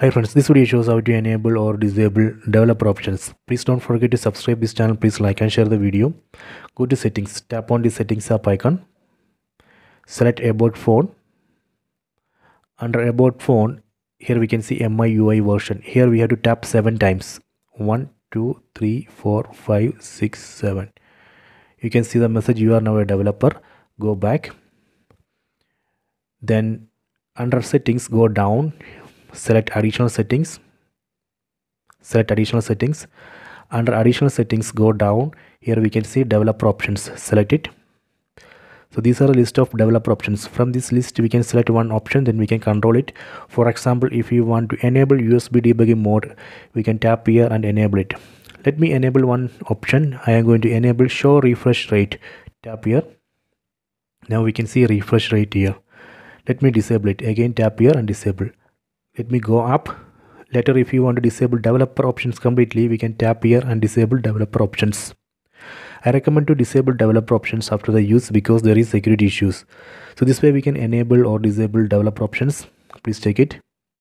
Hi friends, this video shows how to enable or disable developer options. Please don't forget to subscribe this channel. Please like and share the video. Go to settings, tap on the settings app icon. Select about phone. Under about phone, here we can see MIUI version. Here we have to tap 7 times. 1, 2, 3, 4, 5, 6, 7. You can see the message you are now a developer. Go back. Then under settings go down select additional settings select additional settings. Under additional settings go down. Here we can see developer options. Select it. So these are a list of developer options. From this list we can select one option then we can control it. For example if you want to enable usb debugging mode we can tap here and enable it. Let me enable one option. I am going to enable show refresh rate. Tap here. Now we can see refresh rate here. Let me disable it. Again tap here and disable let me go up. Later if you want to disable developer options completely we can tap here and disable developer options. I recommend to disable developer options after the use because there is security issues. So this way we can enable or disable developer options. Please check it